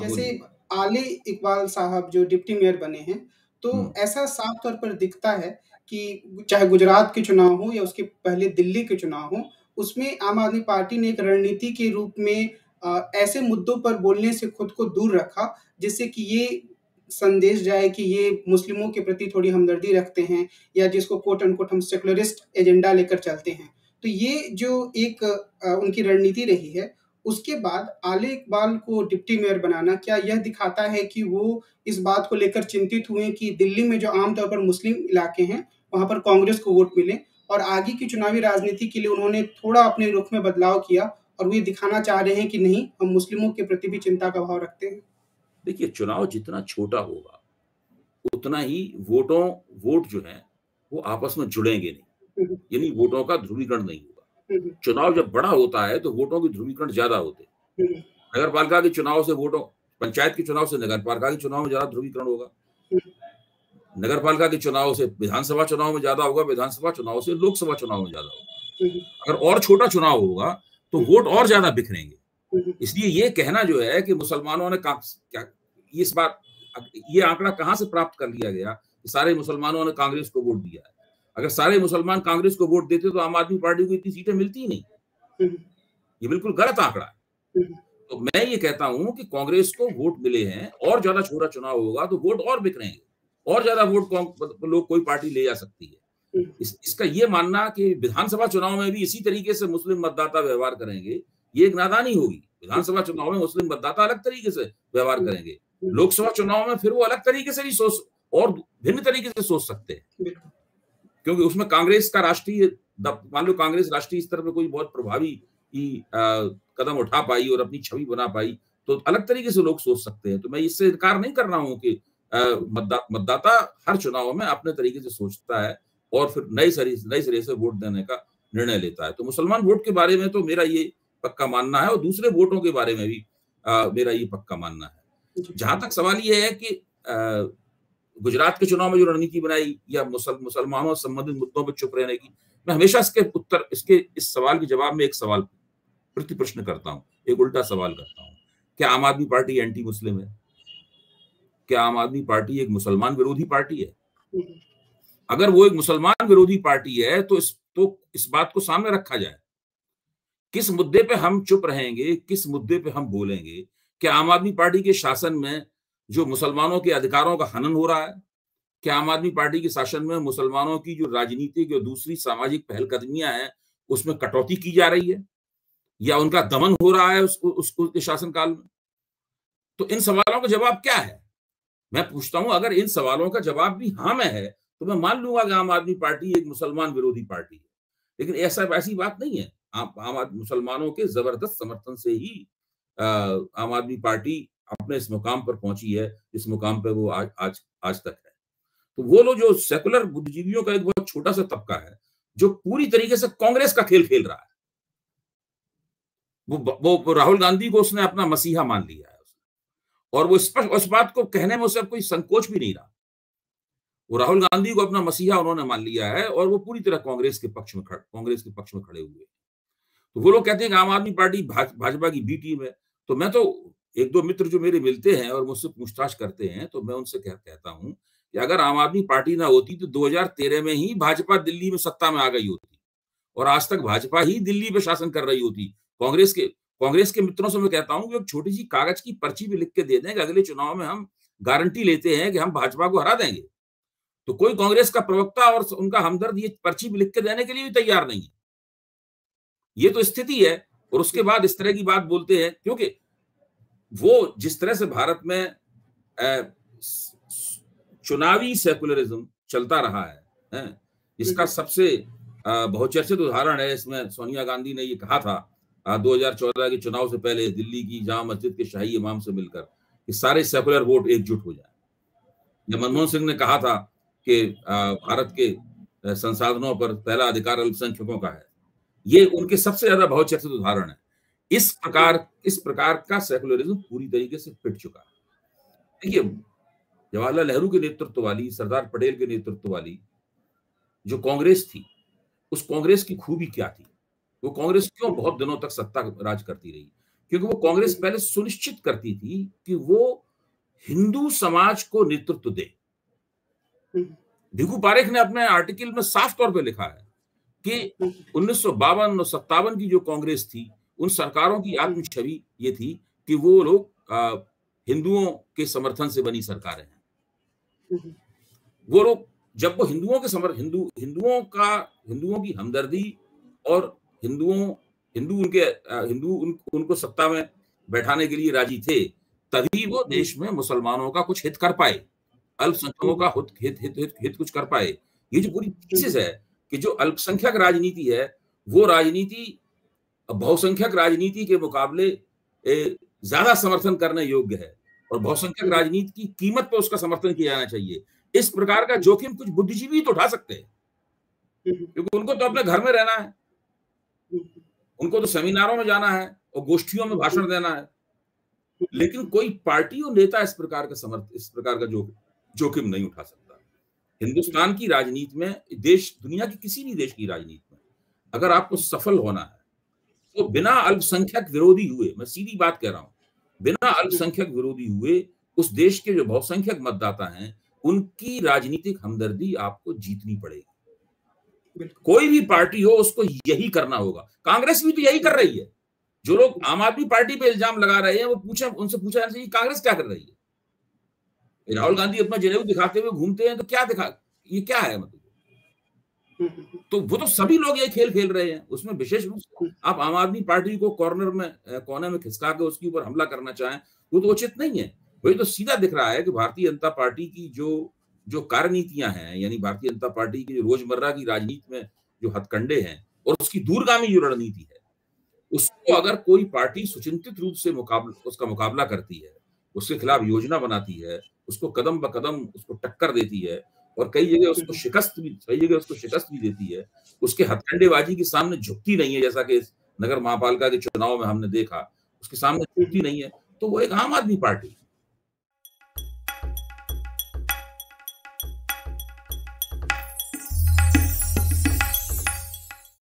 हाँ, जैसे। आले इकबाल साहब जो डिप्टी मेयर बने हैं, तो ऐसा साफ़ तौर पर दिखता है कि चाहे गुजरात के चुनाव हो या उसके पहले दिल्ली के चुनाव हों, उसमें आम आदमी पार्टी ने एक रणनीति के रूप में अ, ऐसे मुद्दों पर बोलने से खुद को दूर रखा, जिससे कि ये संदेश जाए कि ये मुस्लिमों के प्रति थोड़ी हमदर्दी रखते हैं या जिसको कोट अनकोट हम सेकुलरिस्ट एजेंडा लेकर चलते हैं। तो ये जो एक अ, उनकी रणनीति रही है, उसके बाद आले इकबाल को डिप्टी मेयर बनाना, क्या यह दिखाता है कि वो इस बात को लेकर चिंतित हुए कि दिल्ली में जो आमतौर पर मुस्लिम इलाके हैं, वहाँ पर कांग्रेस को वोट मिले और आगे की चुनावी राजनीति के लिए उन्होंने थोड़ा अपने रुख में बदलाव किया और वो ये दिखाना चाह रहे हैं कि नहीं, हम मुस्लिमों के प्रति भी चिंता का भाव रखते हैं? देखिए, चुनाव जितना छोटा होगा, उतना ही वोटों वोट जो है वो आपस में जुड़ेंगे नहीं, हुँ, हुँ। यानी वोटों का ध्रुवीकरण नहीं होगा। चुनाव जब बड़ा होता है, तो वोटों के ध्रुवीकरण ज़्यादा होते नगर हुँ, हुँ। के चुनाव से वोटों पंचायत के चुनाव से नगर पालिका के चुनाव में ज़्यादा ध्रुवीकरण होगा। नगर पालिका के चुनाव से विधानसभा चुनाव में ज़्यादा होगा, विधानसभा चुनाव से लोकसभा चुनाव में ज़्यादा होगा। हुँ, हुँ। अगर और छोटा चुनाव होगा, तो वोट और ज़्यादा बिखरेंगे। इसलिए ये कहना जो है कि मुसलमानों ने का क्या इस बात ये आंकड़ा कहाँ से प्राप्त कर लिया गया कि सारे मुसलमानों ने कांग्रेस को वोट दिया है। अगर सारे मुसलमान कांग्रेस को वोट देते, तो आम आदमी पार्टी को इतनी सीटें मिलती ही नहीं। ये बिल्कुल गलत आंकड़ा है। तो मैं ये कहता हूँ कि कांग्रेस को वोट मिले हैं और ज़्यादा छोटा चुनाव होगा, तो वोट और बिखरेंगे और ज़्यादा वोट लोग कोई पार्टी ले जा सकती है। इस इसका ये मानना कि विधानसभा चुनाव में भी इसी तरीके से मुस्लिम मतदाता व्यवहार करेंगे, ये एक नादानी होगी। विधानसभा चुनाव में मुस्लिम मतदाता अलग तरीके से व्यवहार करेंगे। लोकसभा चुनाव में फिर वो अलग तरीके से भी सोच और भिन्न तरीके से सोच सकते हैं। क्योंकि उसमें कांग्रेस का राष्ट्रीय मान लो कांग्रेस राष्ट्रीय स्तर पे कोई बहुत प्रभावी कदम उठा पाई और अपनी छवि बना पाई, तो अलग तरीके से लोग सोच सकते हैं। तो मैं इससे इनकार नहीं कर रहा हूँ कि मतदाता हर चुनाव में अपने तरीके से सोचता है और फिर नए सरी नए सिरे से वोट देने का निर्णय लेता है। तो मुसलमान वोट के बारे में तो मेरा ये पक्का मानना है और दूसरे वोटों के बारे में भी अ, मेरा ये पक्का मानना है। जहाँ तक सवाल ये है कि गुजरात के चुनाव में जो रणनीति बनाई या मुसल मुसलमानों से संबंधित मुद्दों पर चुप रहने की, मैं हमेशा इसके उत्तर इसके इस सवाल के जवाब में एक सवाल प्रति प्रश्न करता हूँ, एक उल्टा सवाल करता हूँ। क्या आम आदमी पार्टी एंटी मुस्लिम है? क्या आम आदमी पार्टी एक मुसलमान विरोधी पार्टी हुँ। अगर वो एक मुसलमान विरोधी पार्टी है, तो इस तो इस बात को सामने रखा जाए। किस मुद्दे पे हम चुप रहेंगे, किस मुद्दे पे हम बोलेंगे? क्या आम आदमी पार्टी के शासन में जो मुसलमानों के अधिकारों का हनन हो रहा है? क्या आम आदमी पार्टी के शासन में मुसलमानों की जो राजनीतिक और दूसरी सामाजिक पहलकदमियाँ हैं, उसमें कटौती की जा रही है? या उनका दमन हो रहा है उसको उस उसके शासनकाल में? तो इन सवालों का जवाब क्या है? मैं पूछता हूँ अगर इन सवालों का जवाब भी हाँ में है, तो मैं मान लूँगा कि आम आदमी पार्टी एक मुसलमान विरोधी पार्टी है। लेकिन ऐसा ऐसी बात नहीं है। आम आदमी मुसलमानों के ज़बरदस्त समर्थन से ही आम आदमी पार्टी अपने इस मुकाम पर पहुँची है, जिस मुकाम पे वो आज आज आज तक है। तो वो लोग जो सेकुलर बुद्धिजीवियों का एक बहुत छोटा-सा तबका है, जो पूरी तरीके से कांग्रेस का खेल खेल रहा है। वो वो राहुल गांधी को उसने अपना मसीहा मान लिया है और वो स्पष्ट उस बात को कहने में उसे कोई संकोच भी नहीं रहा। वो राहुल गांधी को अपना मसीहा उन्होंने मान लिया है और वो पूरी तरह कांग्रेस के पक्ष में कांग्रेस के पक्ष में खड़े हुए तो वो लोग कहते हैं कि आम आदमी पार्टी भाजपा की बी टीम है। तो मैं तो 1-2 मित्र जो मेरे मिलते हैं और मुझसे पूछताछ करते हैं, तो मैं उनसे कह कहता हूँ कि अगर आम आदमी पार्टी ना होती, तो 2013 में ही भाजपा दिल्ली में सत्ता में आ गई होती और आज तक भाजपा ही दिल्ली में शासन कर रही होती। कांग्रेस के कांग्रेस के मित्रों से मैं कहता हूँ कि एक छोटी-सी कागज़ की पर्ची भी लिख के दे दें कि अगले चुनाव में हम गारंटी लेते हैं कि हम भाजपा को हरा देंगे। तो कोई कांग्रेस का प्रवक्ता और उनका हमदर्द ये पर्ची भी लिख के देने के लिए भी तैयार नहीं है। ये तो स्थिति है और उसके बाद इस तरह की बात बोलते हैं क्योंकि वो जिस तरह से भारत में चुनावी सेकुलरिज़्म चलता रहा है, हैं? इसका सबसे बहुचर्चित उदाहरण है इसमें सोनिया गांधी ने ये कहा था अ, 2014 के चुनाव से पहले दिल्ली की जामा मस्जिद के शाही इमाम से मिलकर कि सारे सेकुलर वोट एकजुट हो जाए या मनमोहन सिंह ने कहा था कि भारत के संसाधनों पर पहला अधिकार अल्पसंख्यकों का है। ये उनके सबसे ज़्यादा बहुचर्चित उदाहरण है। इस प्रकार इस प्रकार का सेकुलरिज़्म पूरी तरीके से पिट चुका। देखिए, जवाहरलाल नेहरू के नेतृत्व वाली, सरदार पटेल के नेतृत्व वाली जो कांग्रेस थी, उस कांग्रेस की खूबी क्या थी? वो कांग्रेस क्यों बहुत दिनों तक सत्ता राज करती रही? क्योंकि वो कांग्रेस पहले सुनिश्चित करती थी कि वो हिंदू समाज को नेतृत्व दे भिगू पारेख ने अपने आर्टिकल में साफ़ तौर पर लिखा है कि उन्नीस सौ बावन और सत्तावन की जो कांग्रेस थी उन सरकारों की आत्म छवि ये थी कि वो लोग हिंदुओं के समर्थन से बनी सरकारें हैं। वो लोग जब वो हिंदुओं के समर्थ हिंदू हिंदुओं का हिंदुओं की हमदर्दी और हिंदुओं हिंदू उनके हिंदू उन, उनको सत्ता में बैठाने के लिए राज़ी थे तभी वो देश में मुसलमानों का कुछ हित कर पाए अल्पसंख्यकों का हित हित हित हित, हित कुछ कर पाए। ये जो पूरी थीसिस है कि जो अल्पसंख्यक राजनीति है वो राजनीति बहुसंख्यक राजनीति के मुकाबले ज़्यादा समर्थन करने योग्य है। और बहुसंख्यक राजनीति की कीमत पर उसका समर्थन किया जाना चाहिए। इस प्रकार का जोखिम कुछ बुद्धिजीवी तो उठा सकते हैं। क्योंकि उनको तो अपने घर में रहना है। उनको तो सेमिनारों में जाना है और गोष्ठियों में भाषण देना है। लेकिन कोई पार्टी और नेता इस प्रकार का समर्थ इस प्रकार का जो जोखिम नहीं उठा सकता। हिंदुस्तान की राजनीति में देश दुनिया की किसी भी देश की राजनीति में अगर आपको सफल होना है तो बिना अल्पसंख्यक विरोधी हुए मैं सीधी बात कह रहा हूँ बिना अल्पसंख्यक विरोधी हुए उस देश के जो बहुसंख्यक मतदाता हैं उनकी राजनीतिक हमदर्दी आपको जीतनी पड़ेगी। कोई भी पार्टी हो उसको यही करना होगा। कांग्रेस भी तो यही कर रही है। जो लोग आम आदमी पार्टी पे इल्ज़ाम लगा रहे हैं वो पूछे उनसे पूछा जाना चाहिए कांग्रेस क्या कर रही है? राहुल गांधी अपना जनेऊ दिखाते हुए घूमते हैं तो क्या दिखा ये क्या है मतलब? तो वो तो सभी लोग ये खेल खेल रहे हैं। उसमें विशेष रूप से आप आम आदमी पार्टी को कॉर्नर में कोने में खिसका के उसके ऊपर हमला करना चाहें, वो तो उचित नहीं है। वही तो सीधा दिख रहा है कि भारतीय जनता पार्टी की जो जो कार्यनीतियाँ हैं, यानी भारतीय जनता पार्टी की रोज़मर्रा की राजनीति में जो हथकंडे हैं और उसकी दूरगामी जो रणनीति है, उसको अगर कोई पार्टी सुचिंतित रूप से मुकाबला उसका मुकाबला करती है, उसके खिलाफ योजना बनाती है, उसको कदम ब कदम उसको टक्कर देती है और कई जगह उसको शिकस्त भी कई जगह उसको शिकस्त भी देती है। उसके हथकंडेबाजी के सामने झुकती नहीं है जैसा कि नगर महापालिका के चुनाव में हमने देखा। उसके सामने झुकती नहीं है। तो वो एक आम आदमी पार्टी